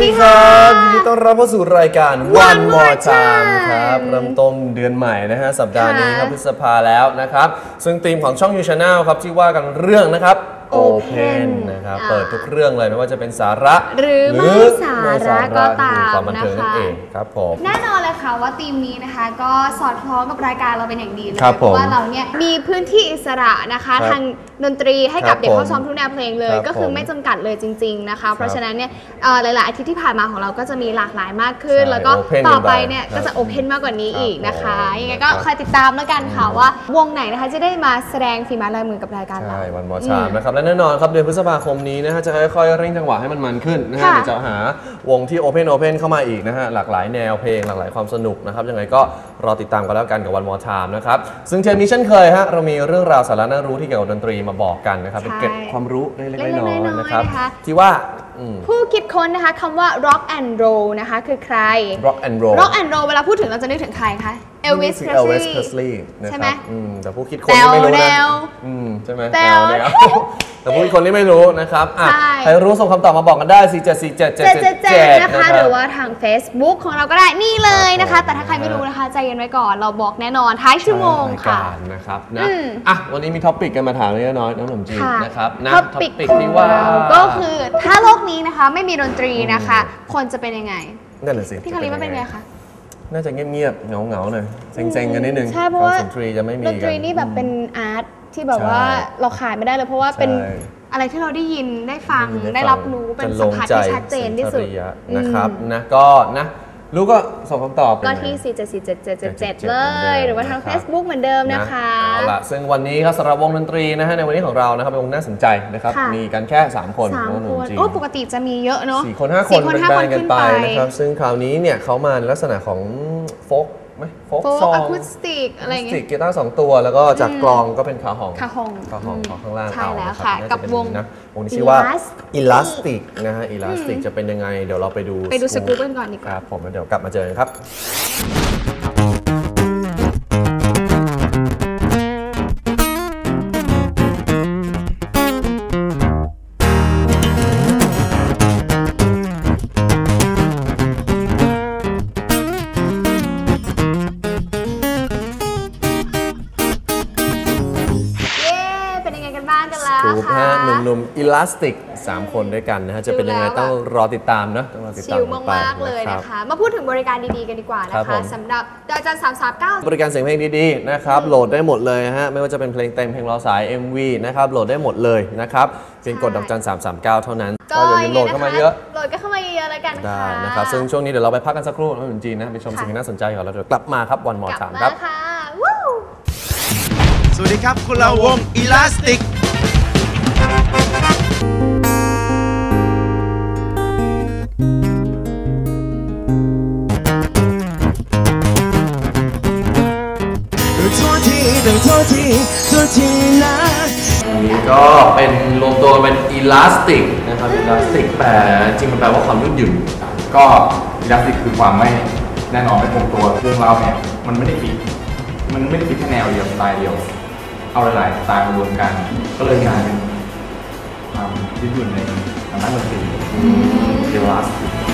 วัสดีครับยินดีต้อนรับเข้าสู่รายการ One More Time ครับเริ่มต้นเดือนใหม่นะฮะสัปดาห์นี้ครับพฤษภาแล้วนะครับ ซึ่งธีมของช่อง You Channel ครับที่ว่ากันเรื่องนะครับ Open นะครับอ่าเปิดทุกเรื่องเลยไม่ว่าจะเป็นสาระ หรือไม่สาระก็ตามความบันเทิงนั่นนะคะเองครับผมแน่นอนเลยค่ะว่าทีมนี้นะคะ ก็สอดคล้องกับรายการเราเป็นอย่างดีเลยครับเพราะว่าผมเราเนี่ยมีพื้นที่อิสระนะคะครับทางดนตรีให้กับครับเด็กเข้าผมซ้อมทุกแนวเพลงเลยครับก็คือผมไม่จำกัดเลยจริง ๆนะคะ เพราะฉะนั้นเนี่ยเอ่อหลายๆอาทิตย์ที่ผ่านมาของเราก็จะมีหลากหลายมากขึ้นใช่แล้วก็ open ต่อไปเนี่ยครับก็จะโอเพนมากกว่านี้อีกนะคะครับผมยังไงก็ครับคอยติดตามแล้วกันค่ะว่าวงไหนนะคะจะได้มาแสดงฝีไม้ลายมือกับรายการเราใช่วันมอชามนะครับและแน่นอนครับเดือนพฤษภาคมนี้นะฮะจะค่อยๆเร่งจังหวะให้มันมันขึ้นนะฮะค่ะเดี๋ยวจะหาวงที่ Open Open เข้ามาอีกนะฮะหลากหลายแนวเพลงหลากหลายความสนุกนะครับยังไงก็รอติดตามกันแล้วกันกับวันมอชามนะครับซึ่งเทปนี้เช่นเคยฮะเรามีเรื่องราวสาระน่ารู้ที่เกี่ยวกับดนตรีมาบอกกันนะครับเป็นเกร็ดความรู้เล็กๆเล็กๆน้อยน้อยๆๆนะครับนะคะ ที่ว่าอืม ผู้คิดค้นนะคะคำว่า rock and roll นะคะ คือใคร rock and roll rock and roll เวลาพูดถึงเราจะนึกถึงใครคะ Elvis นี่คือ Elvis Presley Presley นะใช่คไหมรับอืมแต่ผู้คิดค้นที่ไม่รู้แนนะว อืมใช่ไหมแนวแนว แต่ผู้คิดค้นที่ไม่รู้นะครับอะใช่ ใครรู้ส่งคำตอบมาบอกกันได้ 4 7 4 7 7 7 777 7นะคะ หรือว่าทาง Facebook ของเราก็ได้นี่เลยนะคะแต่ถ้าใครไม่รู้นะคะใจเย็นไว้ก่อน เราบอกแน่นอนท้ายชั่วโมงค่ะ รายการนะครับนะอืมอะวันนี้มี topic กันมาถามเล็กน้อยน้องหนุ่มจีนค่ะ นะครับนะ topic topic ที่ว่าก็คือถ้าโลกนี้นะคะไม่มีดนตรีนะคะ คนจะเป็นยังไง นั่นแหละสิพี่คาริว่าเป็นไงคะน่าจะเงียบๆเหงาๆหน่อยเซ็งๆกันนิดนึงใช่เพราะว่าดนตรีจะไม่มีดกันนตรีนี่แบบเป็นอาร์ต ที่แบบว่าใช่เราขายไม่ได้เลย เพราะว่าเป็นใช่อะไรที่เราได้ยินได้ฟังอืมได้รับรู้เป็นสัมผัสที่ชัดเจนที่สุดจะลงใจสันทรียะนะครับนะก็นะรู้ก็ส่งคำตอบก็ยังไงที่ 4747777เหเลมือนเดิมยหรือว่าทางนะครับ Facebook เหมือนเดิมนะคะเอาละซึ่งวันนี้ครับสำหรับวงดนตรีนะฮะในวันนี้ของเรานะครับเป็นวงน่าสนใจนะครับค่ะมีกันแค่ 3 คนสามน้องหคนุ่มนจีนโอ้ปกติจะมีเยอะเนาะสี่คนห้าคนสี่คนเป็นห้าแบคนนด์กันขึ้นไปไปนะครับซึ่งคราวนี้เนี่ยเขามาในลักษณะของโฟก ไหมโฟกโฟซองอะคูสติกอะไรอย่างสติเงี้กย กีตาร์สองตัว แล้วก็จากกลองก็เป็นคาฮองคาฮองคาฮองอืมของข้างล่างใช่เอาแล้วนรับค่ะน่าจกับเป็นวงนะวงนี้ชื่อว่า Elastic Elastic นะฮะ Elastic จะเป็นยังไง เดี๋ยวเราไปดูไปดูส scoop กู๊ปกันก่อนดีกคว่า รับผมแล้วเดี๋ยวกลับมาเจอกันครับ กันแล้วถูกค่ะฮะหนุ่มๆ Elastic 3คนด้วยกันนะฮะ จะเป็นยังไงดูแล้วต้องรอติดตามนะต้องรอติดชิตามลกันไปมากๆเลยรับนะคะ มาพูดถึงบริการดีๆกันดีกว่าครันะบผคะม สำหรับดาวจันทร์339บริการเสียงเพลงดีๆนะครับโหลดได้หมดเลยฮะไม่ว่าจะเป็นเพลงเต็มเพลงรอสาย MV นะครับโหลดได้หมดเลยนะครับเพียงกดดอกจัน339 เท่านั้นก็อย่าลืมโหลดเข้ามาเยอะโหลดก็เข้ามาเยอะๆแล้วกันได้ค่ะนะครับซึ่งช่วงนี้เดี๋ยวเราไปพักกันสักครู่นะเหมือนจีนนะไปชมค่ะสิ่งที่น่าสนใจก่อนแล้วเดี๋ยวกลับมาครับวันมอกลับถามมาครับ ค่ะ วู้ สวัสดีครับ คุณเราวงอีลาสติก โทษทีต้องโทษทีโทษทีนะอันนี้ก็เป็นรวมตัวเป็น elastic นะครับ elastic แต่จริงมันแปลว่าความยืดหยุ่นก็elastic คือความไม่แน่นอนไม่คงตัววงเราเนี่ยมันไม่ได้ fix มันไม่ได้ fix แค่แนวเดียวสไตล์เดียว เอาหลายๆสไตล์มารวมกัน ก็เลยกลายเป็น ความยืดหยุ่นในทางด้านดนตรี elastic